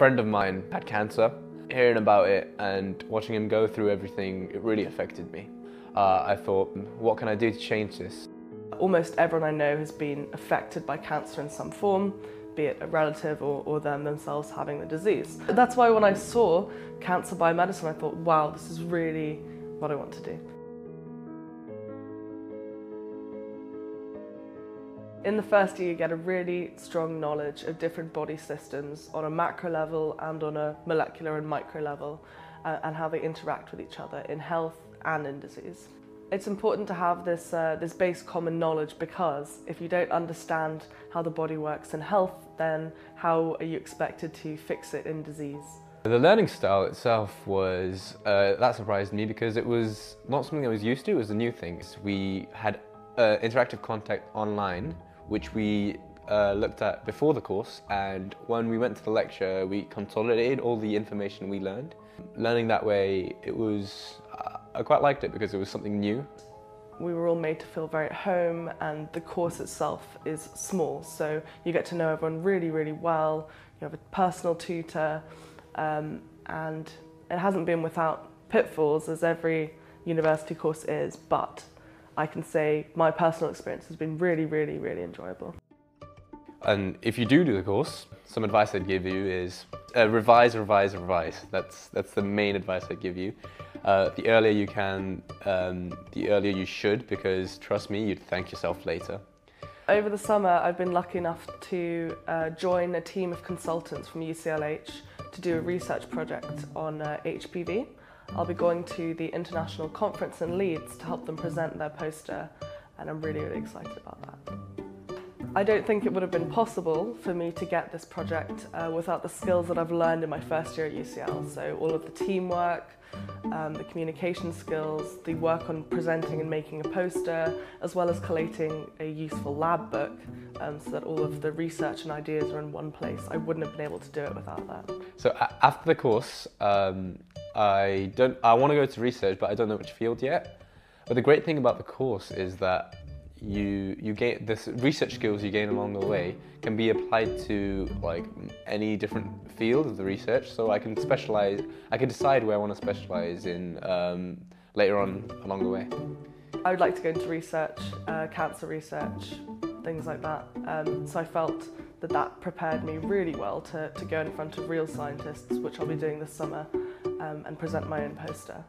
friend of mine had cancer. Hearing about it and watching him go through everything, it really affected me. Uh, I thought, what can I do to change this? Almost everyone I know has been affected by cancer in some form, be it a relative or, or them themselves having the disease. That's why when I saw cancer biomedicine, I thought, wow, this is really what I want to do. In the first year, you get a really strong knowledge of different body systems on a macro level and on a molecular and micro level, uh, and how they interact with each other in health and in disease. It's important to have this, uh, this base common knowledge because if you don't understand how the body works in health, then how are you expected to fix it in disease? The learning style itself was, uh, that surprised me because it was not something I was used to, it was a new thing. We had uh, interactive contact online which we uh, looked at before the course and when we went to the lecture we consolidated all the information we learned. Learning that way, it was, uh, I quite liked it because it was something new. We were all made to feel very at home and the course itself is small so you get to know everyone really really well, you have a personal tutor um, and it hasn't been without pitfalls as every university course is but I can say my personal experience has been really, really, really enjoyable. And if you do do the course, some advice I'd give you is uh, revise, revise, revise. That's, that's the main advice I'd give you. Uh, the earlier you can, um, the earlier you should, because trust me, you'd thank yourself later. Over the summer, I've been lucky enough to uh, join a team of consultants from UCLH to do a research project on uh, HPV. I'll be going to the international conference in Leeds to help them present their poster and I'm really, really excited about that. I don't think it would have been possible for me to get this project uh, without the skills that I've learned in my first year at UCL. So all of the teamwork, um, the communication skills, the work on presenting and making a poster, as well as collating a useful lab book um, so that all of the research and ideas are in one place. I wouldn't have been able to do it without that. So after the course, um, I don't. I want to go to research, but I don't know which field yet. But the great thing about the course is that you you gain this research skills you gain along the way can be applied to like any different field of the research. So I can specialize. I can decide where I want to specialize in um, later on along the way. I would like to go into research, uh, cancer research, things like that. Um, so I felt that that prepared me really well to, to go in front of real scientists, which I'll be doing this summer um, and present my own poster.